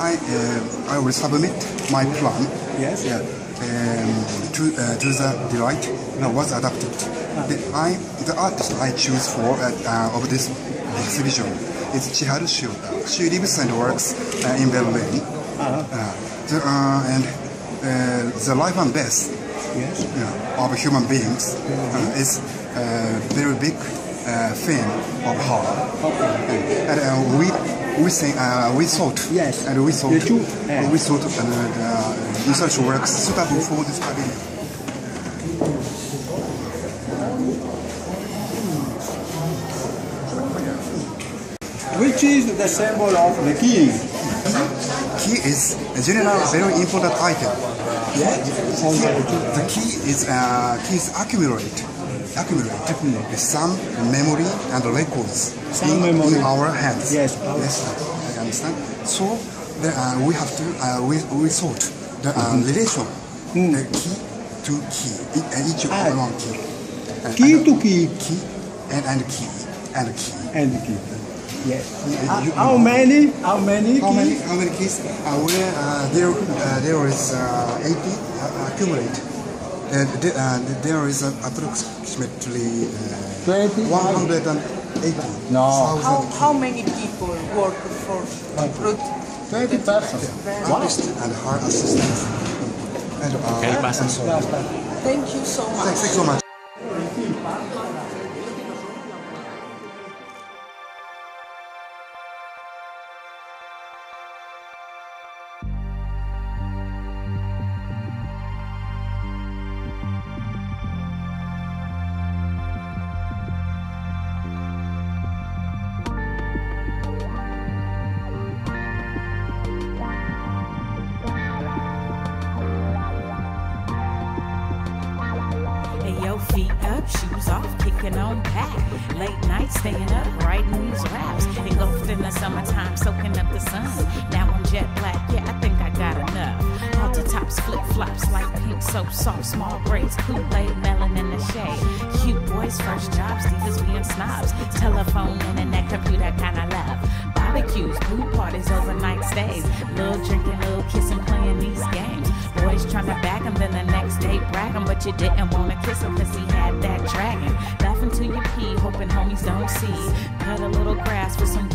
I uh, I will submit my plan. Yes. Yeah. Um, to uh, to the delight that was adapted. The, I the artist I choose for uh, uh, of this exhibition is Chiharu Shiota. She lives and works uh, in Berlin. Uh, the, uh, and uh, the life and death Yes. of human beings uh, is very big uh, theme of her. Okay. And uh, we we think uh, we thought Yes. and we thought You too? Yeah. we thought uh, the research works suitable for this pavilion. Which is the symbol of the key? Key is a general very important item. Yes. The key is uh, key is accumulate accumulate Accumulate. some memory and the records in, memory. in our hands. Yes. Yes, I understand. So the, uh, we have to uh, we we thought the uh, relation the key to key uh, each Ah. one key. And- Key and to key. key and and key and key. and the key. Yes. You- How many? How many? How many keys? how many keys? Uh, where uh, there uh, there is uh, 80 uh, accumulate. Uh, the, uh, there is uh, approximately uh, 20? 180 No. How, how many people work for Ruth? 30 persons. artists and her assistants. And, uh, and so. Thank you so much. Thanks, thanks so much. Feet up, shoes off, kicking on back. Late night, staying up, writing these raps. Engulfed in the summertime, soaking up the sun. Now I'm jet black, yeah, I think I got enough. Halter tops, flip flops, like pink soap, soft, small braids, Kool-Aid, melon in the shade. Cute boys, first jobs, divas being snobs. Telephone, internet, computer, kinda love. Barbecues, pool parties, overnight stays. Little drinking, but you didn't want to kiss him because he had that dragon. Laughing to your pee, hoping homies don't see. Cut a little grass for some.